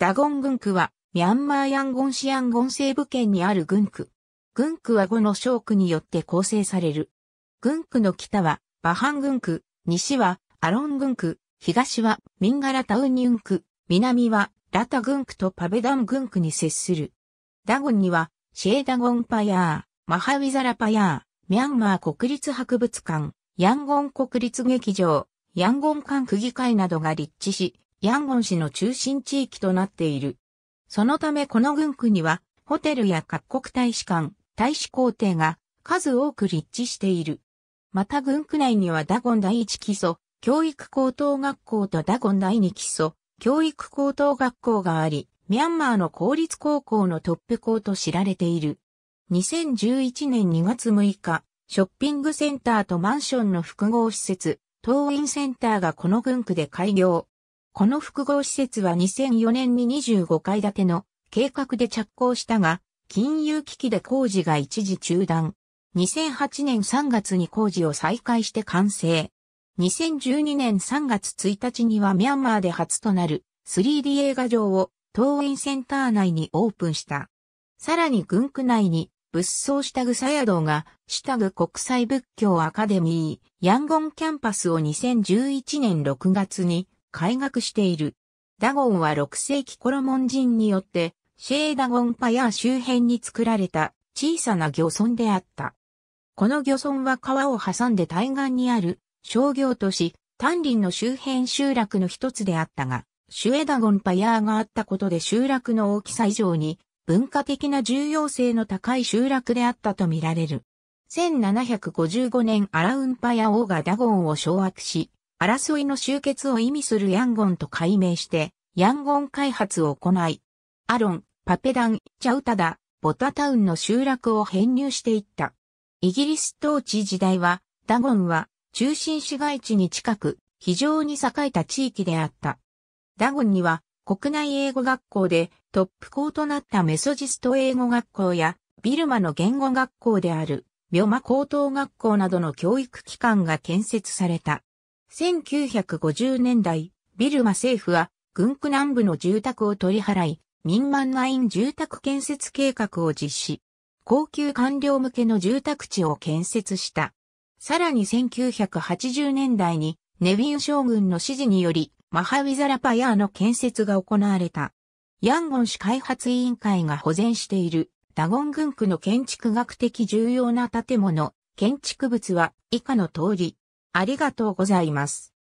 ダゴン軍区は、ミャンマーヤンゴンシアンゴン西部県にある軍区。軍区は5の省区によって構成される。軍区の北は、バハン軍区、西は、アロン軍区、東は、ミンガラタウニュン区、南は、ラタ軍区とパベダン軍区に接する。ダゴンには、シェーダゴンパヤー、マハウィザラパヤー、ミャンマー国立博物館、ヤンゴン国立劇場、ヤンゴン管区議会などが立地し、ヤンゴン市の中心地域となっている。そのためこの軍区には、ホテルや各国大使館、大使公邸が数多く立地している。また軍区内にはダゴン第一基礎、教育高等学校とダゴン第二基礎、教育高等学校があり、ミャンマーの公立高校のトップ校と知られている。2011年2月6日、ショッピングセンターとマンションの複合施設、東院センターがこの群区で開業。この複合施設は2004年に25階建ての計画で着工したが、金融危機で工事が一時中断。2008年3月に工事を再開して完成。2012年3月1日にはミャンマーで初となる 3D 映画場を東院センター内にオープンした。さらに軍区内に仏装したグサヤ道がシタグ国際仏教アカデミーヤンゴンキャンパスを2011年6月に開学している。ダゴンは6世紀コロモン人によってシェーダゴンパヤー周辺に作られた小さな漁村であった。この漁村は川を挟んで対岸にある商業都市、丹林の周辺集落の一つであったが、シュエダゴンパヤーがあったことで集落の大きさ以上に文化的な重要性の高い集落であったとみられる。1755年アラウンパヤ王がダゴンを掌握し、争いの終結を意味するヤンゴンと改名して、ヤンゴン開発を行い、アロン、パペダン、チャウタダ、ボタタウンの集落を編入していった。イギリス統治時代は、ダゴンは中心市街地に近く、非常に栄えた地域であった。ダゴンには、国内英語学校でトップ校となったメソジスト英語学校や、ビルマの言語学校である、ビョマ高等学校などの教育機関が建設された。1950年代、ビルマ政府は、軍区南部の住宅を取り払い、民満ナイン住宅建設計画を実施。高級官僚向けの住宅地を建設した。さらに1980年代にネビン将軍の指示によりマハウィザラパヤーの建設が行われた。ヤンゴン市開発委員会が保全しているダゴン軍区の建築学的重要な建物、建築物は以下の通り。ありがとうございます。